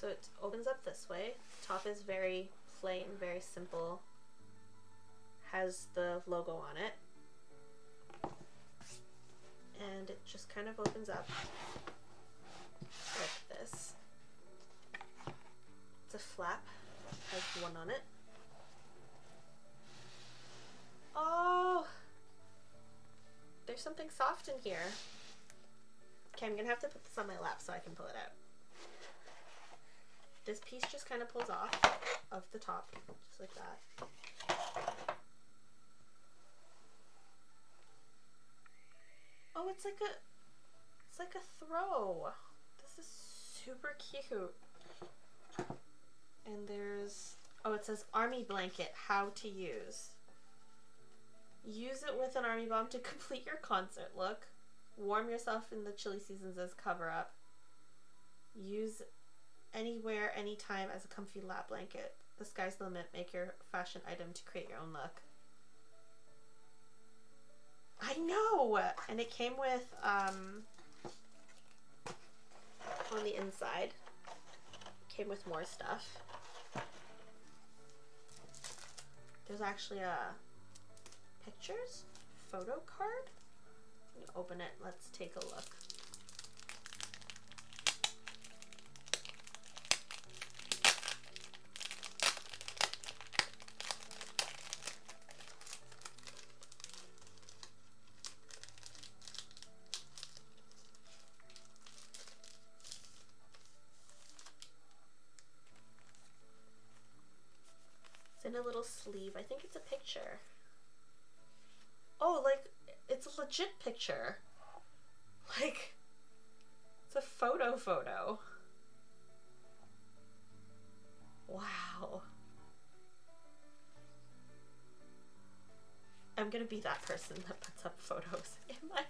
So it opens up this way. Top is very plain, very simple. Has the logo on it. And it just kind of opens up like this. It's a flap, has one on it. Oh! There's something soft in here. Okay, I'm gonna have to put this on my lap so I can pull it out. This piece just kind of pulls off of the top, just like that. Oh, it's like a, it's like a throw. This is super cute. And there's, oh, it says army blanket, how to use. Use it with an army bomb to complete your concert look. Warm yourself in the chilly seasons as cover up. Use anywhere, anytime as a comfy lap blanket. The sky's the limit. Make your fashion item to create your own look. I know! And it came with, um, on the inside, came with more stuff. There's actually a pictures photo card. Open it. Let's take a look. In a little sleeve. I think it's a picture. Oh, like, it's a legit picture. Like, it's a photo photo. Wow. I'm gonna be that person that puts up photos in my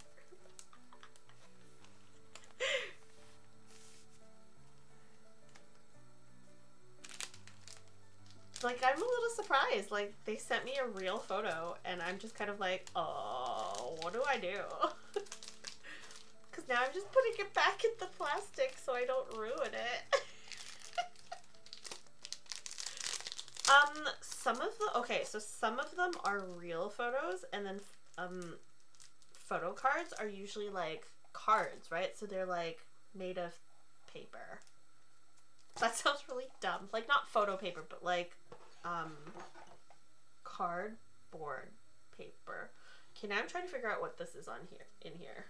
like I'm a little surprised. Like they sent me a real photo, and I'm just kind of like, oh, what do I do? Because now I'm just putting it back in the plastic so I don't ruin it. um, some of the okay, so some of them are real photos, and then um, photo cards are usually like cards, right? So they're like made of paper. That sounds really dumb. Like not photo paper, but like um cardboard paper. Okay, now I'm trying to figure out what this is on here in here.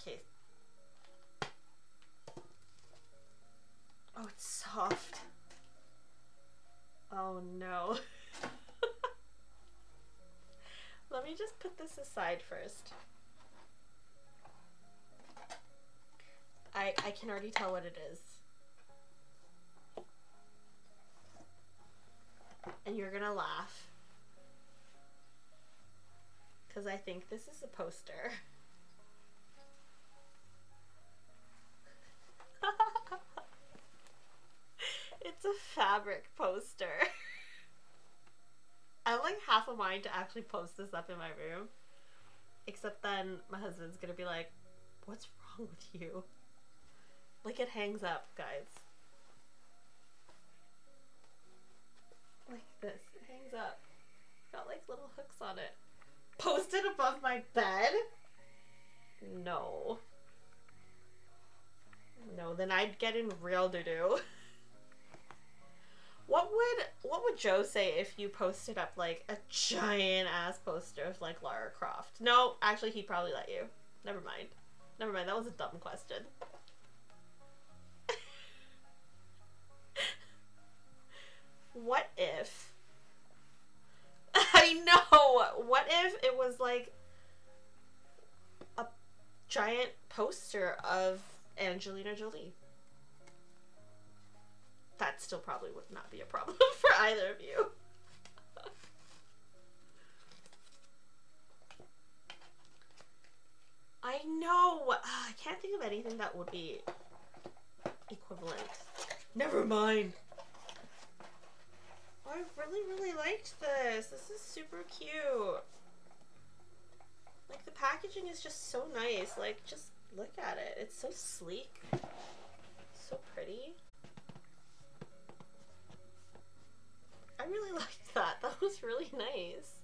Okay. Oh, it's soft. Oh no. Let me just put this aside first. I, can already tell what it is. And you're gonna laugh. Because I think this is a poster. it's a fabric poster. I have like half a mind to actually post this up in my room. Except then my husband's gonna be like, what's wrong with you? Like it hangs up, guys. Like this. It hangs up. Got like little hooks on it. Posted above my bed? No. No, then I'd get in real doo doo. What would what would Joe say if you posted up like a giant ass poster of like Lara Croft? No, actually he'd probably let you. Never mind. Never mind, that was a dumb question. What if I know. What if it was like a giant poster of Angelina Jolie? That still probably would not be a problem for either of you. I know. I can't think of anything that would be equivalent. Never mind. I really, really liked this. This is super cute. Like, the packaging is just so nice. Like, just look at it. It's so sleek. So pretty. I really liked that. That was really nice.